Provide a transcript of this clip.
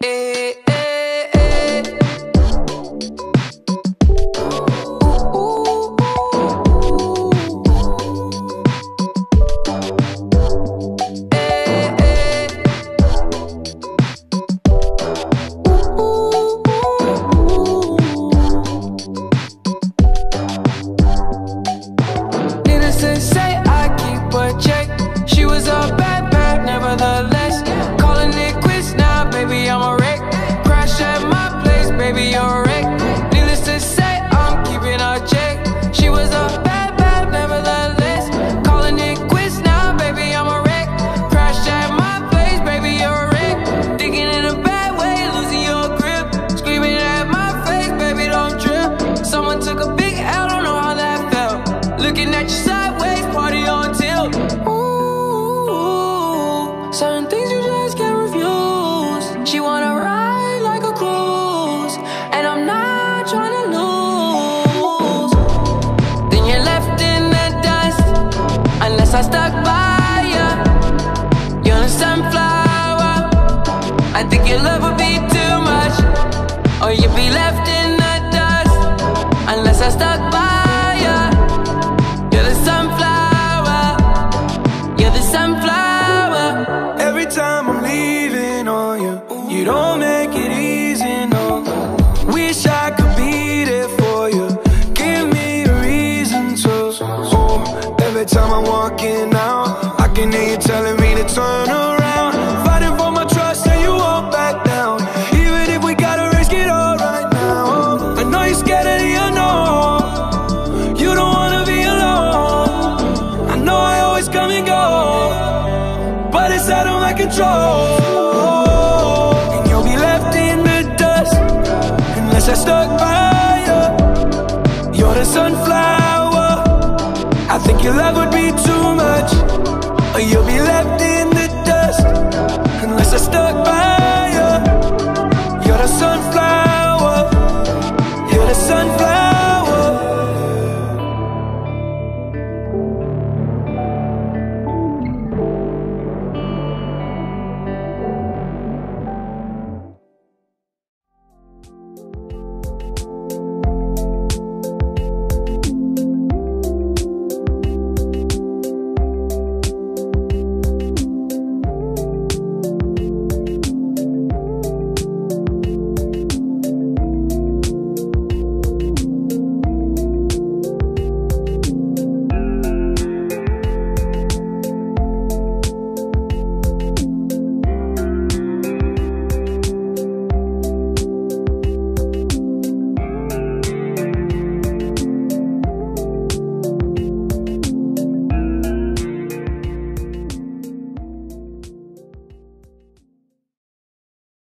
Eh, Looking at you sideways, party on tilt. Ooh, certain things you just can't refuse. She wanna ride like a cruise, and I'm not trying to lose. Then you're left in the dust, unless I stuck by you, don't make it easy, no. Wish I could be there for you. Give me a reason to. Oh, every time I'm walking out, I can hear you telling me to turn around. Fighting for my trust, and you won't back down. Even if we gotta risk it all right now. I know you're scared of the unknown. You don't wanna be alone. I know I always come and go but it's out of my control. I stuck by you. You're the sunflower. I think your love would be too much. Or you'll be left